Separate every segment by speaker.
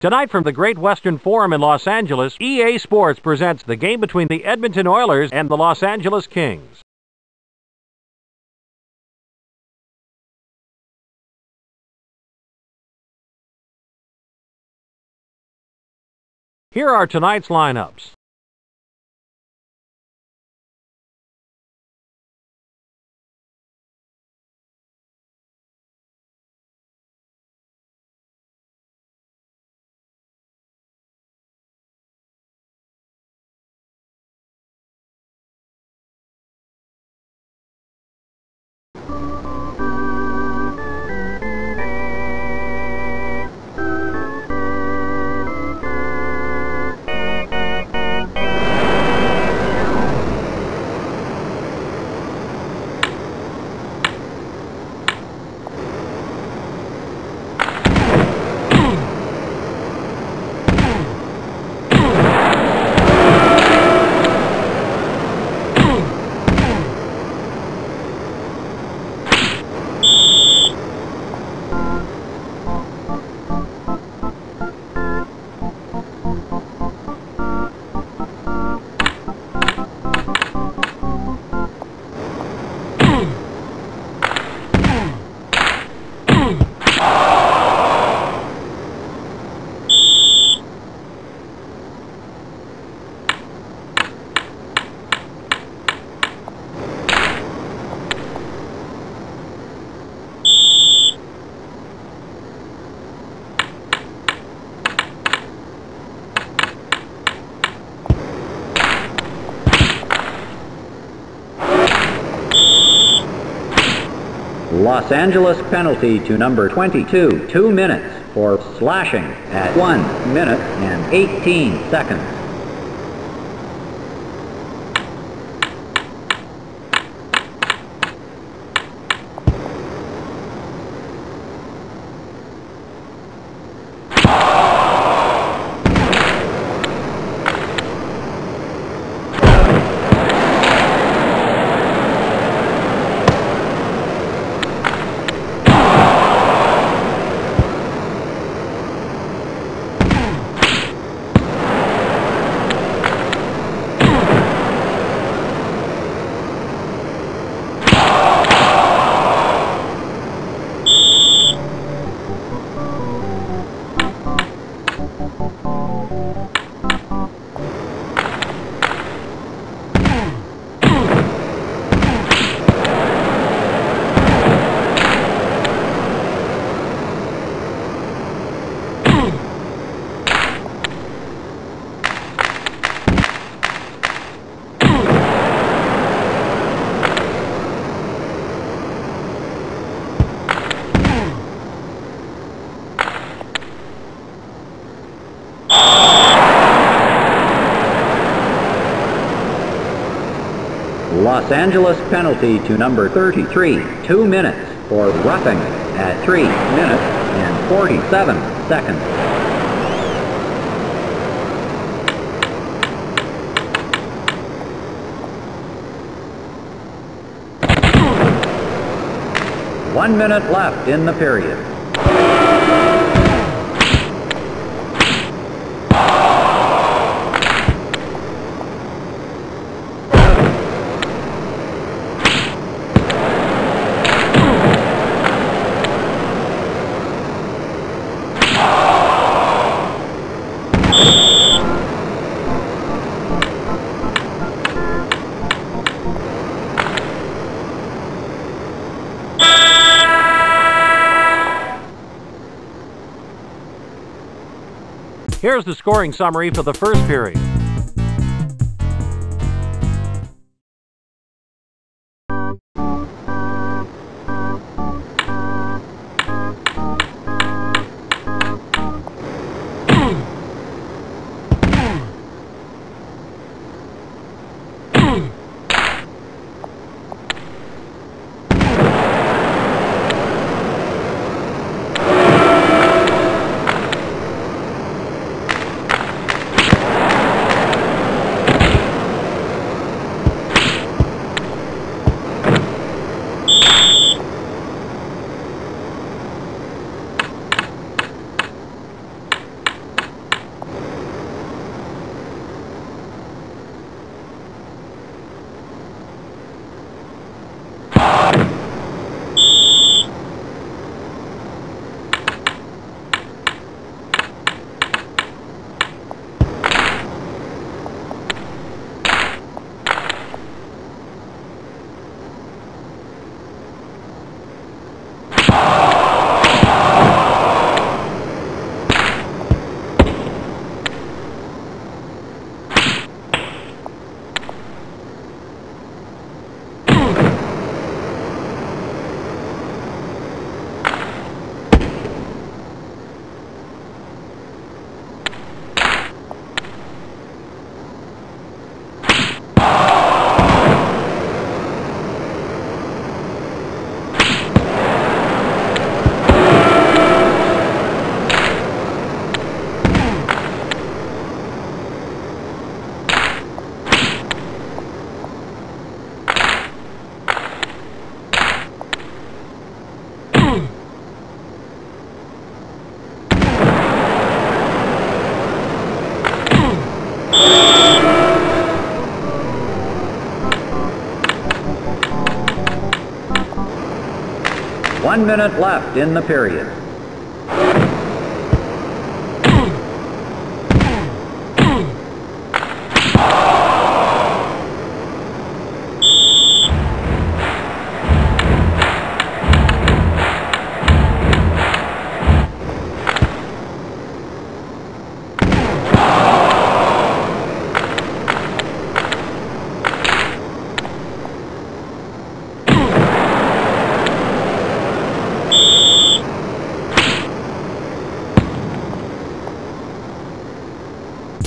Speaker 1: Tonight from the Great Western Forum in Los Angeles, EA Sports presents the game between the Edmonton Oilers and the Los Angeles Kings. Here are tonight's lineups.
Speaker 2: Los Angeles penalty to number 22, two minutes for slashing at one minute and 18 seconds. Los Angeles penalty to number 33, two minutes for roughing at three minutes and 47 seconds. One minute left in the period.
Speaker 1: Here's the scoring summary for the first period.
Speaker 2: One minute left in the period.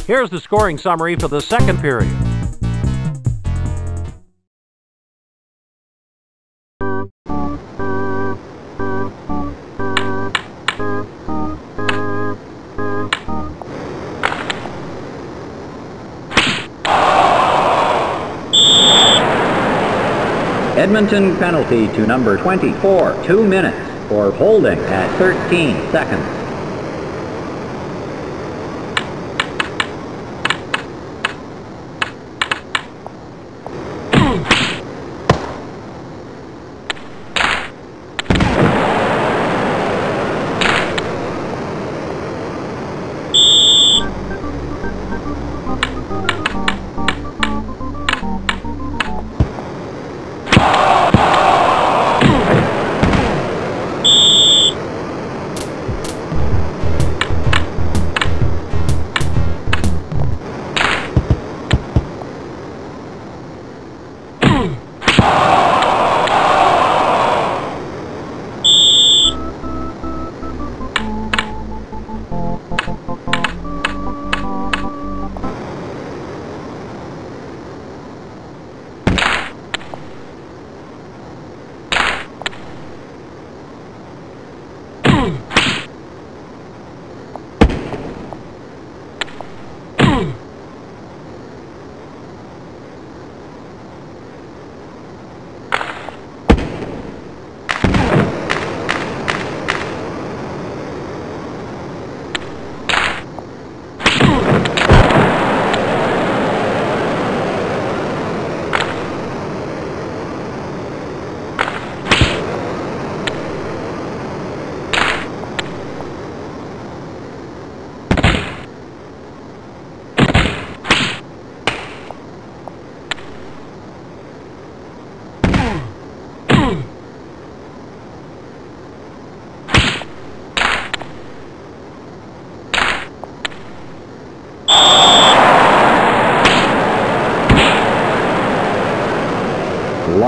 Speaker 1: Here's the scoring summary for the second period.
Speaker 2: Edmonton penalty to number 24, two minutes for holding at 13 seconds.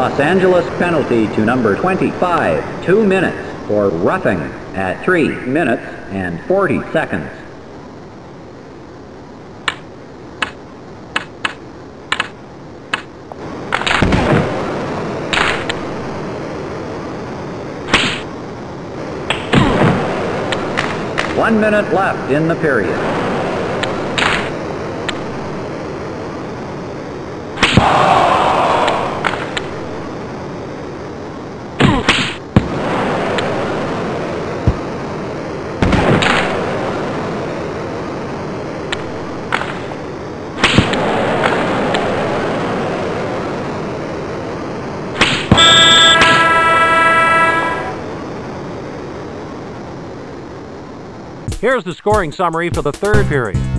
Speaker 2: Los Angeles penalty to number 25, two minutes for roughing at three minutes and 40 seconds. One minute left in the period.
Speaker 1: Here's the scoring summary for the third period.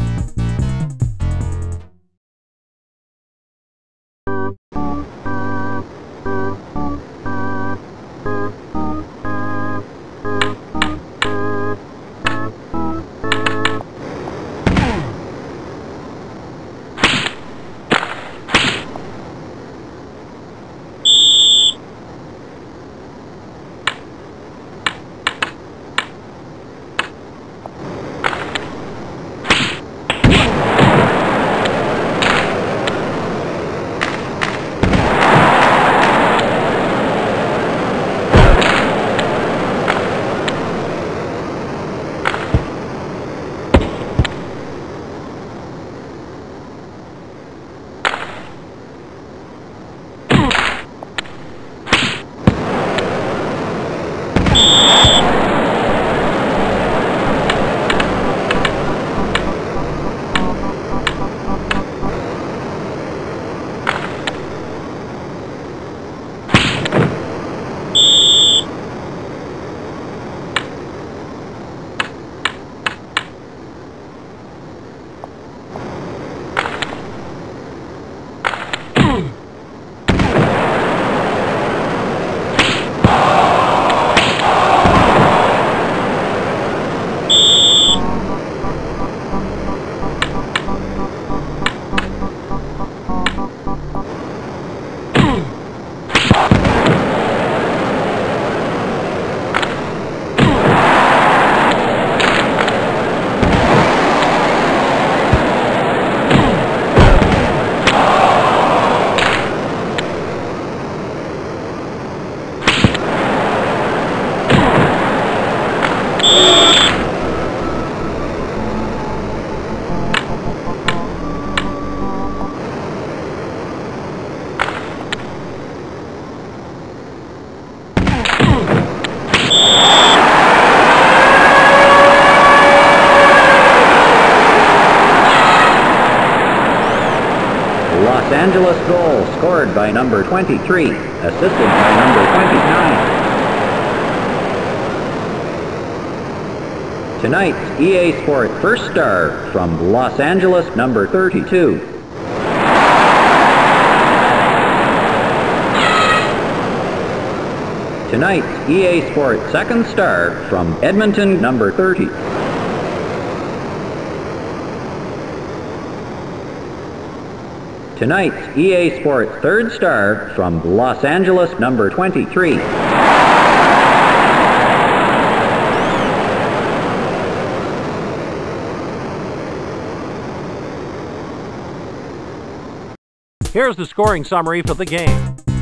Speaker 2: Angeles goal scored by number 23, assisted by number 29. Tonight's EA Sport first star from Los Angeles, number 32. Tonight's EA Sport second star from Edmonton, number 30. Tonight's EA Sports third star from Los Angeles, number 23.
Speaker 1: Here's the scoring summary for the game.